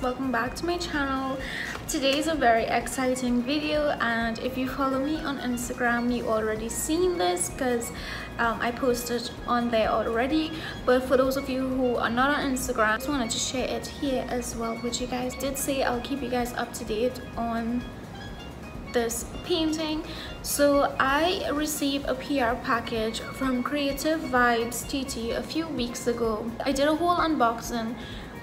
welcome back to my channel. Today is a very exciting video and if you follow me on instagram you already seen this because um, i posted on there already. But for those of you who are not on instagram i just wanted to share it here as well with you guys. Did say i'll keep you guys up to date on this painting. So i received a pr package from creative vibes tt a few weeks ago. I did a whole unboxing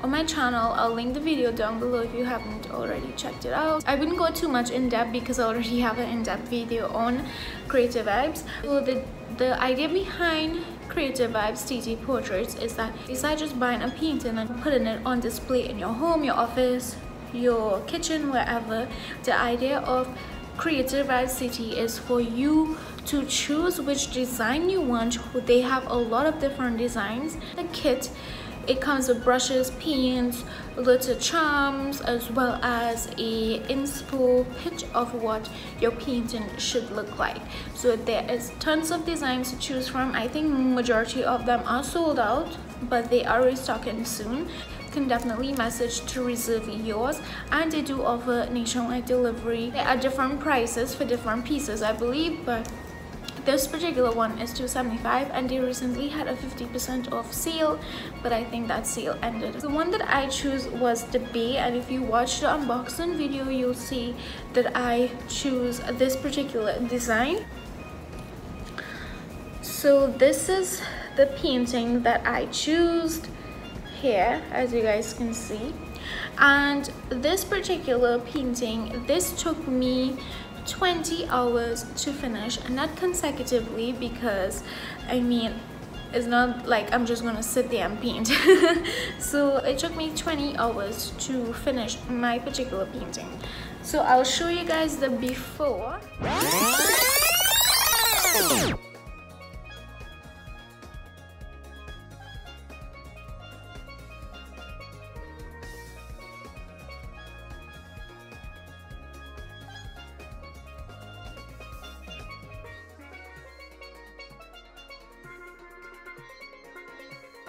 on my channel i'll link the video down below if you haven't already checked it out. I wouldn't go too much in depth because i already have an in-depth video on creative vibes. So the the idea behind creative vibes tt portraits is that besides just buying a painting and putting it on display in your home your office your kitchen wherever the idea of creative vibes tt is for you to choose which design you want. They have a lot of different designs. The kit it comes with brushes paints little charms as well as a inspo pitch of what your painting should look like. So there is tons of designs to choose from. I think majority of them are sold out but they are restocking soon. Can definitely message to reserve yours and they do offer nationwide delivery. Are different prices for different pieces i believe but this particular one is 275 and they recently had a 50% off sale but I think that sale ended. The one that I choose was the Bay and if you watch the unboxing video you'll see that I choose this particular design. So this is the painting that I choose here as you guys can see and this particular painting this took me 20 hours to finish and not consecutively because I mean it's not like I'm just gonna sit there and paint. So it took me 20 hours to finish my particular painting. So I'll show you guys the before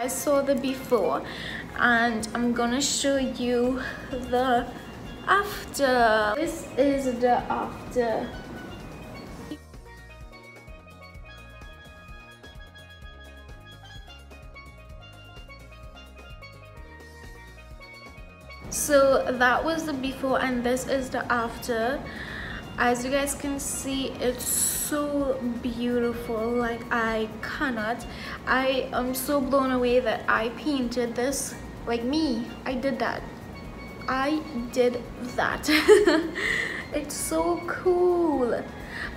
I saw the before and I'm gonna show you the after. This is the after. So that was the before and this is the after. As you guys can see, it's so beautiful. Like i cannot. I am so blown away that i painted this. Like me i did that. I did that. It's so cool.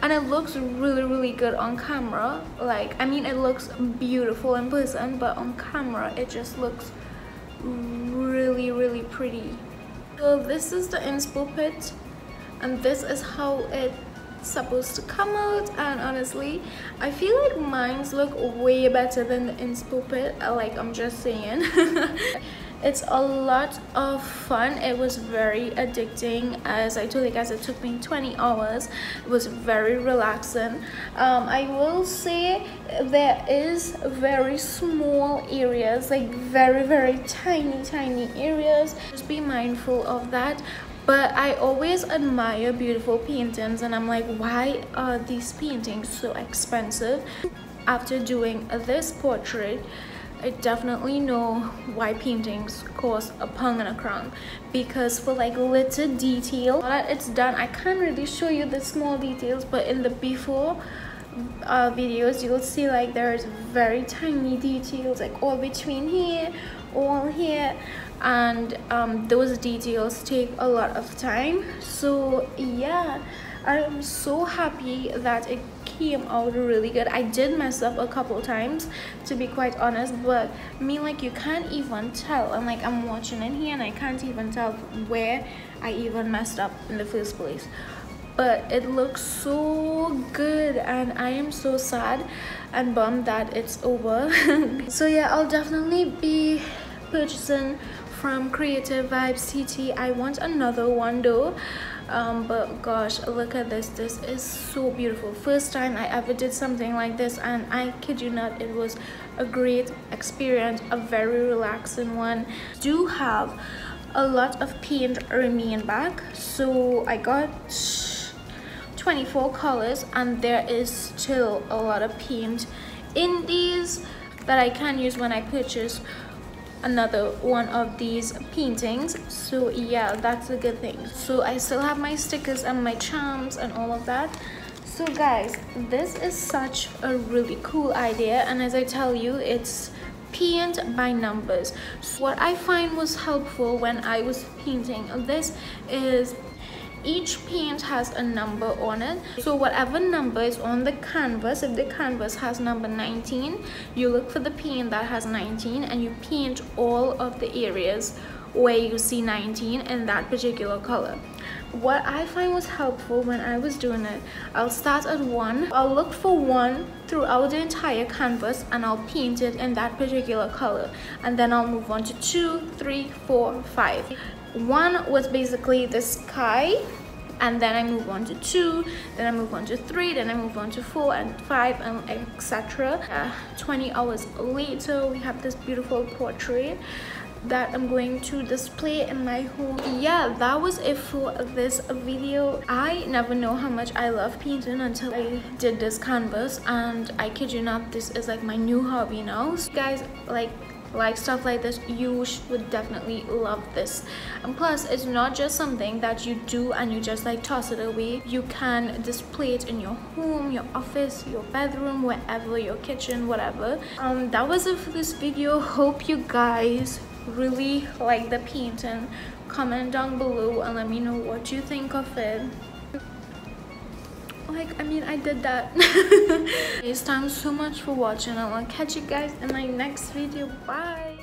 And it looks really really good on camera. Like i mean it looks beautiful in person but on camera it just looks really really pretty. So this is the inspo pit and this is how it's supposed to come out and honestly I feel like mine's look way better than the inspo pit uh, like I'm just saying. It's a lot of fun. It was very addicting as i told you guys it took me 20 hours. It was very relaxing. Um, i will say there is very small areas like very very tiny tiny areas. Just be mindful of that but I always admire beautiful paintings and I'm like why are these paintings so expensive? After doing this portrait I definitely know why paintings cost a pound and a crown. Because for like little detail that it's done. I can't really show you the small details but in the before uh, videos you'll see like there's very tiny details like all between here all here. And um, those details take a lot of time. So yeah i'm so happy that it came out really good. I did mess up a couple times to be quite honest but me like you can't even tell. And like i'm watching it here and i can't even tell where i even messed up in the first place. But it looks so good and i am so sad and bummed that it's over. So yeah i'll definitely be purchasing from creative vibes tt i want another one though. Um, but gosh look at this. This is so beautiful. First time i ever did something like this and i kid you not it was a great experience a very relaxing one. Do have a lot of paint remain back so i got 24 colors and there is still a lot of paint in these that i can use when i purchase another one of these paintings. So yeah that's a good thing. So i still have my stickers and my charms and all of that. So guys this is such a really cool idea. And as i tell you it's paint by numbers. So what i find was helpful when i was painting this is each paint has a number on it so whatever number is on the canvas if the canvas has number 19 you look for the paint that has 19 and you paint all of the areas where you see 19 in that particular color what I find was helpful when I was doing it, I'll start at one, I'll look for one throughout the entire canvas and I'll paint it in that particular color. And then I'll move on to two, three, four, five. One was basically the sky and then I move on to two, then I move on to three, then I move on to four and five and etc. Uh, 20 hours later, we have this beautiful portrait that I'm going to display in my home. Yeah that was it for this video. I never know how much I love painting until I did this canvas and I kid you not this is like my new hobby now. So guys like like stuff like this you would definitely love this. And plus it's not just something that you do and you just like toss it away. You can display it in your home your office your bedroom wherever your kitchen whatever. Um that was it for this video. Hope you guys really like the painting. Comment down below and let me know what you think of it like i mean i did that. Thanks so much for watching. I will catch you guys in my next video. Bye